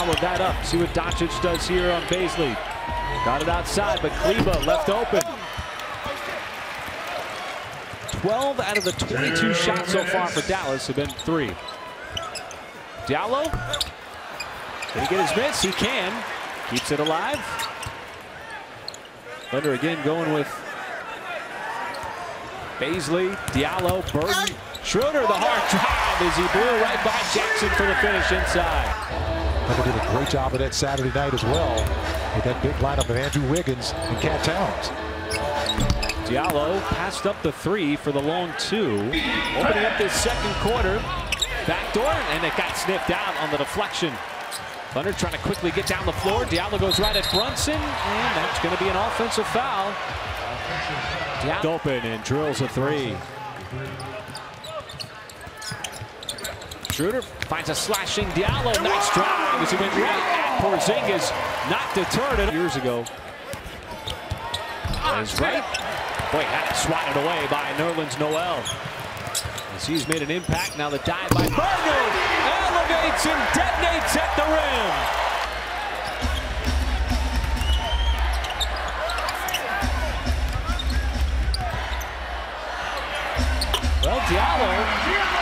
followed that up. See what Doncic does here on Bazley. Got it outside, but Kleber left open. 12 out of the 22 shots so far for Dallas have been three. Diallo. Can he get his miss? He can. Keeps it alive. Thunder again going with Bazley, Diallo, Burton, Schroeder, the hard drive as he blew right by Jackson for the finish inside. Thunder did a great job of that Saturday night as well with that big lineup of Andrew Wiggins and Cat Towns. Diallo passed up the three for the long two. Opening up this second quarter. Backdoor, and it got sniffed out on the deflection. Thunder trying to quickly get down the floor. Diallo goes right at Brunson, and that's going to be an offensive foul. Diallo open and drills a three. Schroeder finds a slashing Diallo. Nice drive as he went right at Porzingis. Not deterred years ago. Ah, Is right. Boy, had it swatted away by Nerlens Noel. As he's made an impact, now the dive by Barger elevates and detonates at the rim. Well, Diallo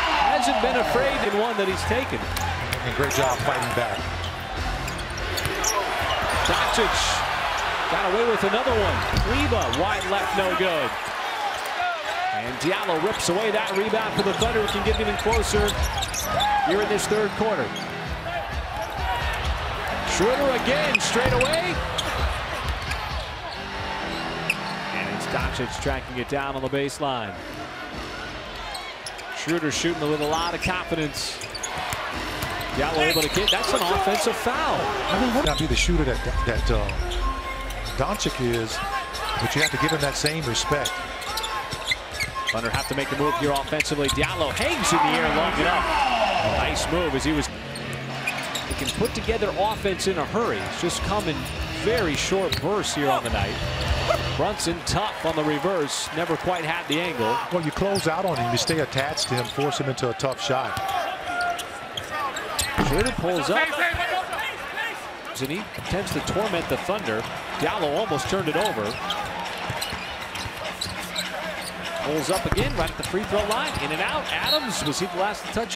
hasn't been afraid in one that he's taken. And great job fighting back. Doncic got away with another one. Kleber wide left, no good. And Diallo rips away that rebound for the Thunder. Can get even closer here in this third quarter. Schroeder again, straight away. And it's Doncic tracking it down on the baseline. Schroeder shooting with a lot of confidence. Diallo able to get. That's an offensive foul. I mean, what not be the shooter that that uh, Doncic is, but you have to give him that same respect. Thunder have to make a move here offensively. Diallo hangs in the air long enough. Nice move as he was. He can put together offense in a hurry. It's just come in very short bursts here on the night. Brunson tough on the reverse. Never quite had the angle. Well, you close out on him, you stay attached to him, force him into a tough shot. Schroeder pulls up. And he attempts to torment the Thunder. Diallo almost turned it over. Pulls up again right at the free throw line. In and out. Adams, was he the last to touch?